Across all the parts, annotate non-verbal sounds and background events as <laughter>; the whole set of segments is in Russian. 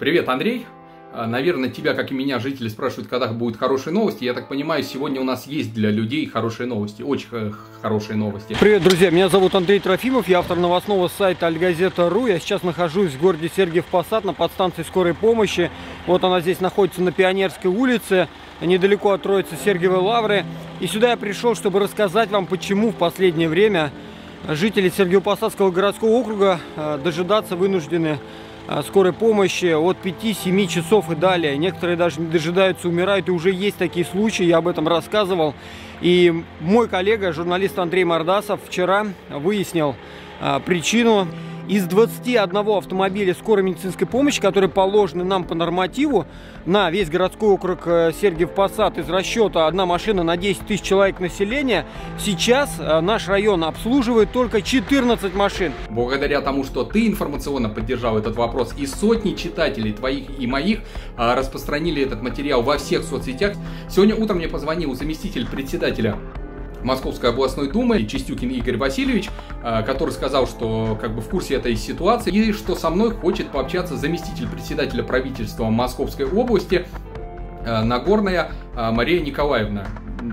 Привет, Андрей. А, Наверное, тебя, как и меня, жители спрашивают, когда будут хорошие новости. Я так понимаю, сегодня у нас есть для людей хорошие новости, очень хорошие новости. Привет, друзья! Меня зовут Андрей Трофимов, я автор новостного сайта Альгазета.ру. Я сейчас нахожусь в городе Сергиев Посад на подстанции скорой помощи. Вот она здесь находится на Пионерской улице, недалеко от Троицы Сергиевой Лавры. И сюда я пришел, чтобы рассказать вам, почему в последнее время жители Сергиево-Посадского городского округа э, дожидаться вынуждены скорой помощи от 5-7 часов и далее. Некоторые даже не дожидаются, умирают, и уже есть такие случаи, я об этом рассказывал. И мой коллега, журналист Андрей Мордасов, вчера выяснил а, причину. Из 21 автомобиля скорой медицинской помощи, которые положены нам по нормативу на весь городской округ э, Сергиев Посад из расчета одна машина на 10 тысяч человек населения, сейчас э, наш район обслуживает только 14 машин. Благодаря тому, что ты информационно поддержал этот вопрос, и сотни читателей твоих и моих а, распространили этот материал во всех соцсетях. Сегодня утром мне позвонил заместитель председателя Московской областной думы Чистюкин Игорь Васильевич, а, который сказал, что как бы в курсе этой ситуации и что со мной хочет пообщаться заместитель председателя правительства Московской области а, Нагорная а, Мария Николаевна.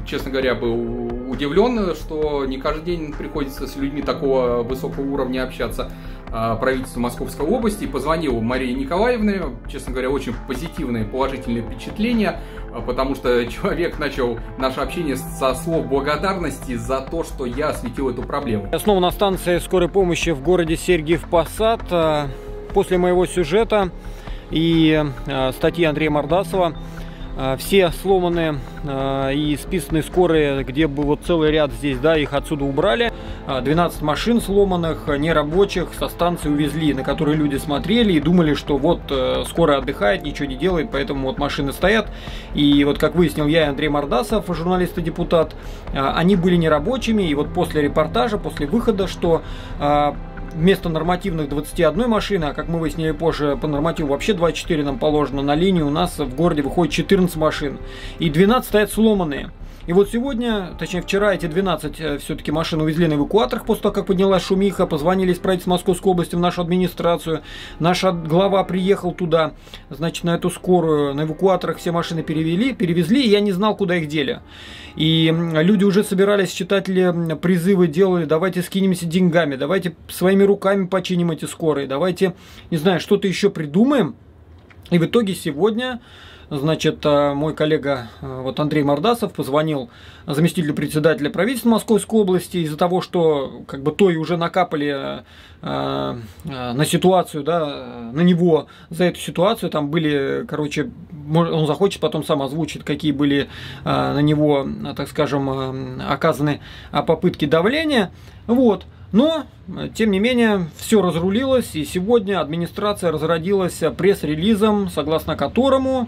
Честно говоря, был удивлен, что не каждый день приходится с людьми такого высокого уровня общаться правительству Московской области. Позвонил Марии Николаевне, честно говоря, очень позитивные, положительные впечатления, потому что человек начал наше общение со слов благодарности за то, что я осветил эту проблему. Я снова на станции скорой помощи в городе Сергиев Посад. А, После моего сюжета и а, статьи Андрея Мордасова все сломанные а, и списанные скорые, где был вот целый ряд здесь, да, их отсюда убрали. А, 12 машин сломанных, нерабочих, со станции увезли, на которые люди смотрели и думали, что вот э, скорая отдыхает, ничего не делает, поэтому вот машины стоят. И вот как выяснил я Андрей Мордасов, журналист и депутат, а, они были нерабочими, и вот после репортажа, после выхода, что а, вместо нормативных 21 машины, а как мы выяснили позже, по нормативу вообще 24 нам положено, на линии у нас в городе выходит 14 машин. И 12 стоят сломанные. И вот сегодня, точнее вчера, эти 12 все-таки машин увезли на эвакуаторах после того, как поднялась шумиха, позвонили из правительства Московской области в нашу администрацию. Наш ад- глава приехал туда, значит, на эту скорую, на эвакуаторах все машины перевели, перевезли, и я не знал, куда их дели. И люди уже собирались, читатели призывы делали, давайте скинемся деньгами, давайте своими руками починим эти скорые, давайте, не знаю, что-то еще придумаем. И в итоге сегодня, значит, э, мой коллега э, вот Андрей Мордасов позвонил заместителю председателя правительства Московской области из-за того, что как бы то и уже накапали э, на ситуацию, да, на него за эту ситуацию. Там были, короче, он захочет, потом сам озвучит, какие были на него, так скажем, оказаны э, попытки давления. Вот. Но, тем не менее, все разрулилось, и сегодня администрация разродилась пресс-релизом, согласно которому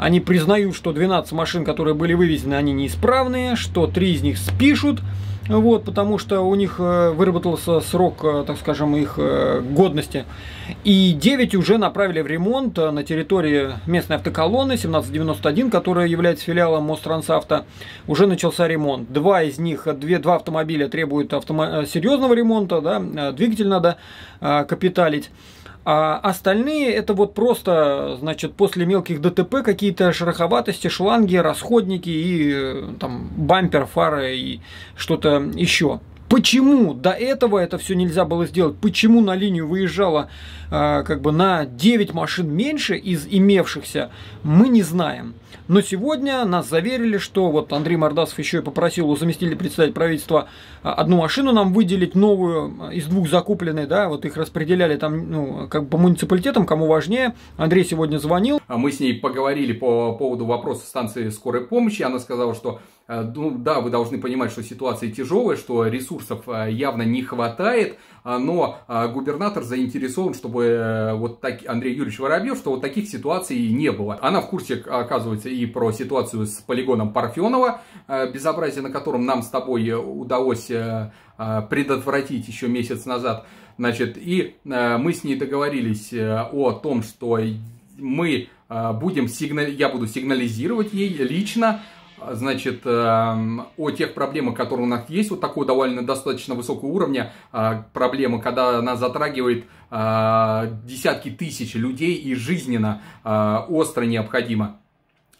они признают, что 12 машин, которые были вывезены, они неисправные, что 3 из них спишут, вот, потому что у них э, выработался срок, э, так скажем, их э, годности. И 9 уже направили в ремонт на территории местной автоколонны 1791, которая является филиалом Мострансавто. Уже начался ремонт. Два из них, две, два автомобиля требуют автомо- серьезного ремонта, да, двигатель надо капиталить. А остальные это вот просто, значит, после мелких ДТП какие-то шероховатости, шланги, расходники и э, там бампер, фары и что-то еще. Почему до этого это все нельзя было сделать? Почему на линию выезжало э, как бы на 9 машин меньше из имевшихся, мы не знаем. Но сегодня нас заверили, что вот Андрей Мордасов еще и попросил у заместителя председателя правительства а, одну машину нам выделить, новую, а, из двух закупленной, да, вот их распределяли там, ну, как по муниципалитетам, кому важнее. Андрей сегодня звонил, А Мы с ней поговорили по поводу вопроса станции скорой помощи. Она сказала, что э, ну, да, вы должны понимать, что ситуация тяжелая, что ресурсов э, явно не хватает, но губернатор заинтересован, чтобы э, вот так, Андрей Юрьевич Воробьев, что вот таких ситуаций не было. Она в курсе, оказывается, и про ситуацию с полигоном Парфенова, э, безобразие на котором нам с тобой удалось э, э, предотвратить еще месяц назад. Значит, и мы с ней договорились о том, что мы будем сигнал, я буду сигнализировать ей лично значит, о тех проблемах, которые у нас есть, вот такого довольно достаточно высокого уровня проблемы, когда она затрагивает десятки тысяч людей и жизненно остро необходимо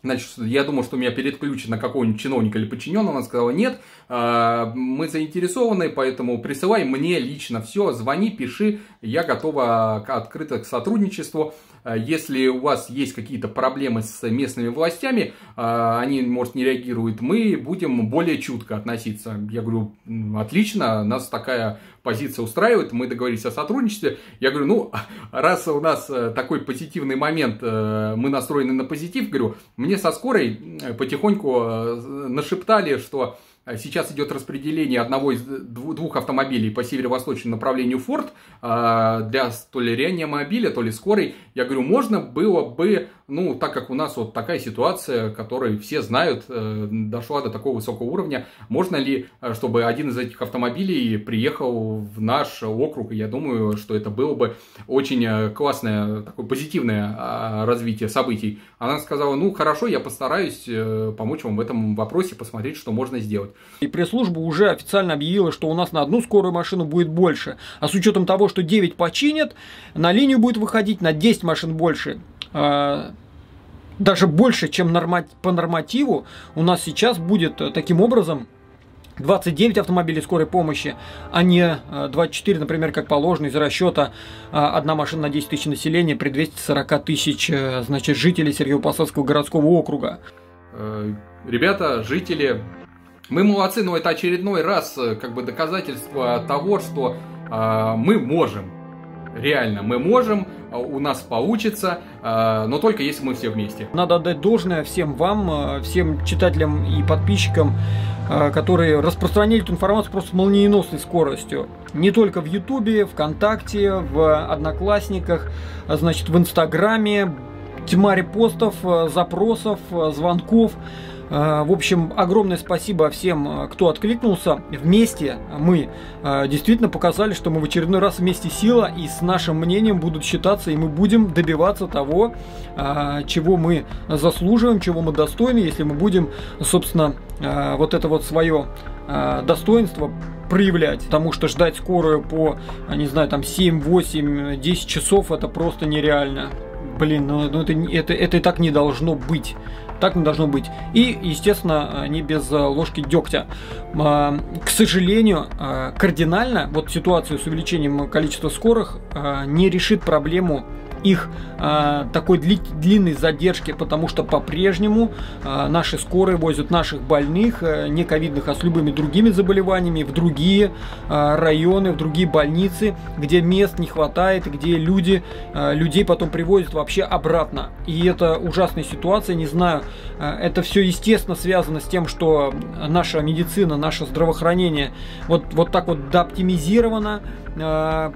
Значит, я думал, что меня переключат на какого-нибудь чиновника или подчиненного. Она сказала, нет, а, мы заинтересованы, поэтому присылай мне лично все, звони, пиши, я готова открыто к сотрудничеству. А, если у вас есть какие-то проблемы с местными властями, а, они, может, не реагируют, мы будем более чутко относиться. Я говорю, отлично, нас такая позиция устраивает, мы договорились о сотрудничестве. Я говорю, ну, <laughs> раз у нас э, такой позитивный момент, э, мы настроены на позитив, говорю, мне со скорой потихоньку э, нашептали, что Сейчас идет распределение одного из двух автомобилей по северо-восточному направлению Форд для то ли реанимобиля, то ли скорой. Я говорю, можно было бы ну, так как у нас вот такая ситуация, которую все знают, э, дошла до такого высокого уровня, можно ли, э, чтобы один из этих автомобилей приехал в наш округ? Я думаю, что это было бы очень э, классное, такое позитивное а, развитие событий. Она сказала, ну, хорошо, я постараюсь помочь вам в этом вопросе, посмотреть, что можно сделать. И пресс-служба уже официально объявила, что у нас на одну скорую машину будет больше. А с учетом того, что 9 починят, на линию будет выходить на 10 машин больше. А, даже больше, чем по нормативу, у нас сейчас будет э, таким образом 29 автомобилей скорой помощи, а не 24, э, например, как положено из расчета э, одна машина на 10 тысяч населения при 240 тысяч значит, жителей Сергеево-Посадского городского округа. Ребята, жители, мы молодцы, но это очередной раз как бы доказательство того, что мы можем реально мы можем, а, у нас получится, а, но только если мы все вместе. Надо отдать должное всем вам, а, всем читателям и подписчикам, которые распространяли эту информацию просто молниеносной скоростью. Не только в Ютубе, ВКонтакте, в Одноклассниках, значит, в Инстаграме, тьма репостов, запросов, звонков. Э, в общем, огромное спасибо всем, э, кто откликнулся. Вместе мы э, действительно показали, что мы в очередной раз вместе сила, и с нашим мнением будут считаться, и мы будем добиваться того, чего мы заслуживаем, чего мы достойны, если мы будем, собственно, вот это вот свое достоинство проявлять. Потому что ждать скорую по, не знаю, там 7, 8, 10 часов это просто нереально. Блин, ну, ну это, это, это и так не должно быть. Так не должно быть. И, естественно, не без э, ложки дегтя. А, к сожалению, а, кардинально вот ситуацию с увеличением количества скорых не решит проблему их э, такой дли, длинной задержки, потому что по-прежнему э, наши скорые возят наших больных, э, не ковидных, а с любыми другими заболеваниями, в другие э, районы, в другие больницы, где мест не хватает, где люди, э, людей потом привозят вообще обратно. И это ужасная ситуация, не знаю, э, это все естественно связано с тем, что наша медицина, наше здравоохранение вот, вот так вот дооптимизировано, э,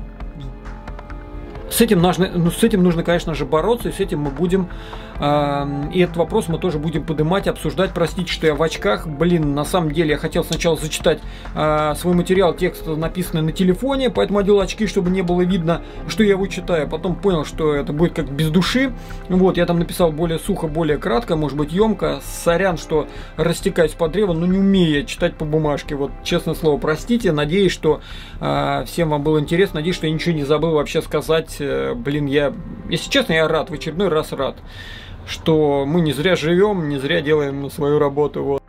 с этим, нужно, ну, с этим нужно, конечно же, бороться, и с этим мы будем и этот вопрос мы тоже будем поднимать, обсуждать. Простите, что я в очках. Блин, на самом деле я хотел сначала зачитать а, свой материал, текст написанный на телефоне, поэтому одел очки, чтобы не было видно, что я его читаю. Потом понял, что это будет как без души. Вот, я там написал более сухо, более кратко, может быть, емко. Сорян, что растекаюсь по древу, но не умею я читать по бумажке. Вот, честное слово, простите. Надеюсь, что э, всем вам было интересно. Надеюсь, что я ничего не забыл вообще сказать. Э, блин, я, если честно, я рад, в очередной раз рад что мы не зря живем, не зря делаем свою работу. Вот.